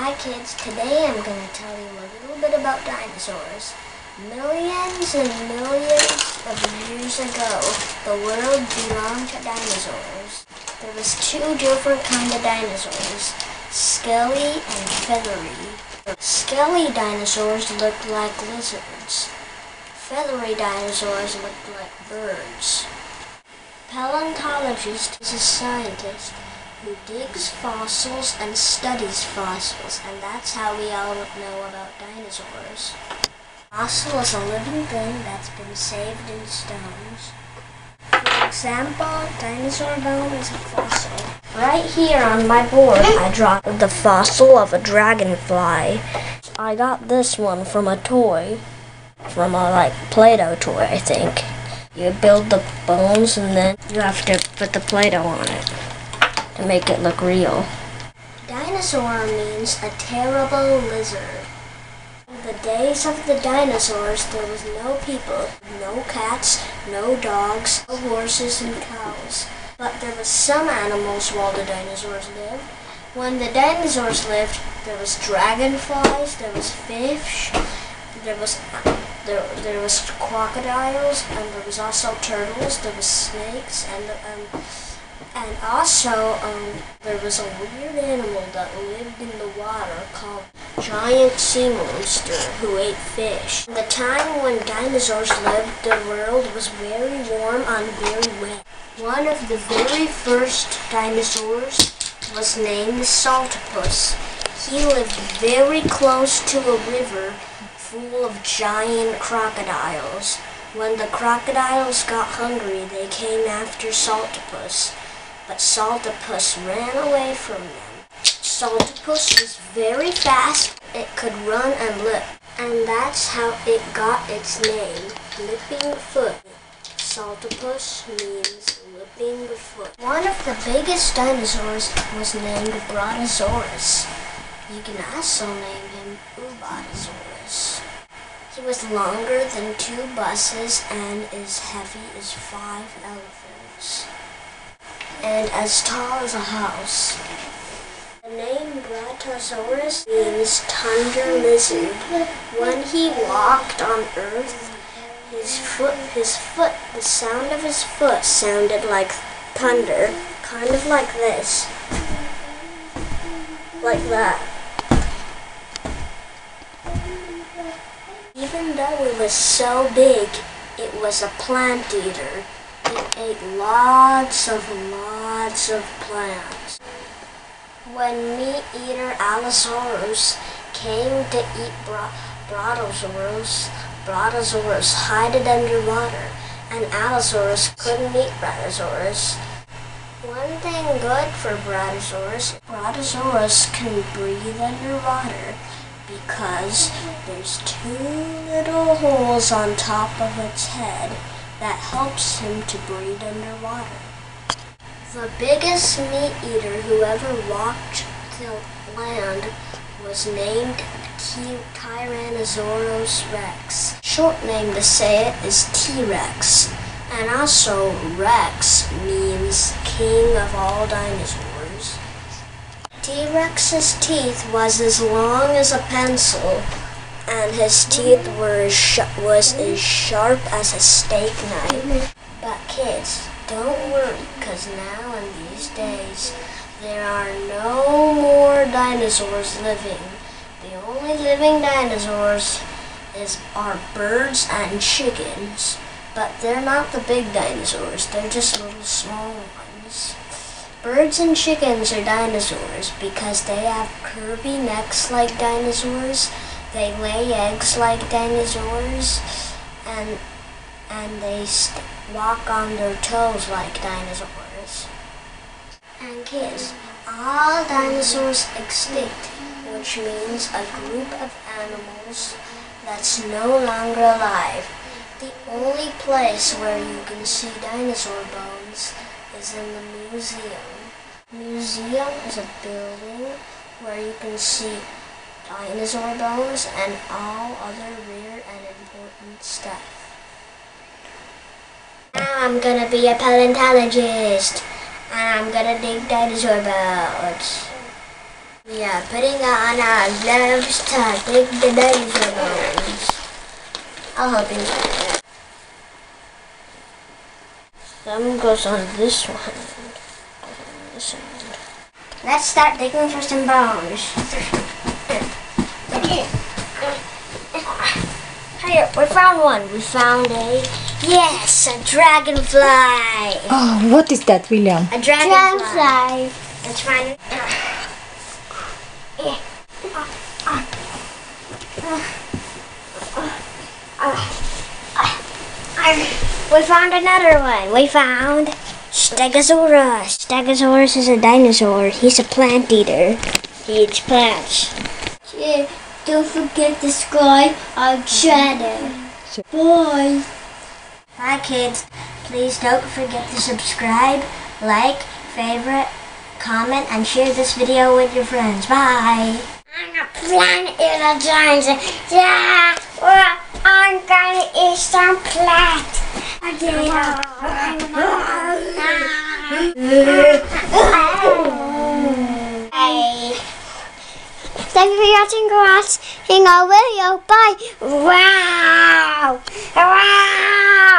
Hi kids, today I'm going to tell you a little bit about dinosaurs. Millions and millions of years ago, the world belonged to dinosaurs. There was two different kind of dinosaurs, scaly and feathery. Scaly dinosaurs looked like lizards. Feathery dinosaurs looked like birds. Paleontologist is a scientist who digs fossils and studies fossils, and that's how we all know about dinosaurs. Fossil is a living thing that's been saved in stones. For example, dinosaur bone is a fossil. Right here on my board, I draw the fossil of a dragonfly. I got this one from a toy, from a like Play-Doh toy, I think. You build the bones and then you have to put the Play-Doh on it to make it look real. Dinosaur means a terrible lizard. In the days of the dinosaurs, there was no people, no cats, no dogs, no horses and cows. But there was some animals while the dinosaurs lived. When the dinosaurs lived, there was dragonflies, there was fish, there was there, there was crocodiles, and there was also turtles, there was snakes, and um, and also, um, there was a weird animal that lived in the water called giant sea monster who ate fish. the time when dinosaurs lived, the world was very warm and very wet. One of the very first dinosaurs was named Saltopus. He lived very close to a river full of giant crocodiles. When the crocodiles got hungry, they came after Saltopus but Saltopus ran away from them. Saltopus was very fast, it could run and leap, and that's how it got its name, Lipping Foot. Saltopus means lipping foot. One of the biggest dinosaurs was named Brontosaurus. You can also name him Apatosaurus. He was longer than two buses and as heavy as five elephants and as tall as a house. The name Brontosaurus means thunder lizard. When he walked on earth, his foot, his foot, the sound of his foot sounded like thunder, kind of like this. Like that. Even though it was so big, it was a plant eater. Ate lots of lots of plants. When meat eater Allosaurus came to eat Bro Brontosaurus, Brontosaurus hid underwater, and Allosaurus couldn't eat Brontosaurus. One thing good for Brontosaurus, Brontosaurus can breathe underwater because there's two little holes on top of its head that helps him to breathe underwater. The biggest meat eater who ever walked the land was named Tyrannosaurus rex. Short name to say it is T-Rex. And also Rex means king of all dinosaurs. T-Rex's teeth was as long as a pencil and his teeth were was as sharp as a steak knife. But kids, don't worry, because now in these days, there are no more dinosaurs living. The only living dinosaurs is are birds and chickens. But they're not the big dinosaurs, they're just little small ones. Birds and chickens are dinosaurs because they have curvy necks like dinosaurs they lay eggs like dinosaurs, and and they walk on their toes like dinosaurs. And kids, all dinosaurs extinct, which means a group of animals that's no longer alive. The only place where you can see dinosaur bones is in the museum. Museum is a building where you can see dinosaur bones, and all other rare and important stuff. Now I'm gonna be a paleontologist, and I'm gonna dig dinosaur bones. We are putting on our gloves to dig the dinosaur bones. I'll help you. Some goes on this one. Let's start digging for some bones. Here, we found one. We found a yes, a dragonfly. Oh, what is that, William? A dragonfly. Let's find it. We found another one. We found Stegosaurus. Stegosaurus is a dinosaur. He's a plant eater. He eats plants. Yeah, don't forget to subscribe our channel. Bye. Hi kids. Please don't forget to subscribe, like, favorite, comment, and share this video with your friends. Bye. I'm a plant eater dinosaur. Yeah, well, I'm gonna eat some plant. Hey. Thank you for watching, watching our video. Bye. Wow. Wow.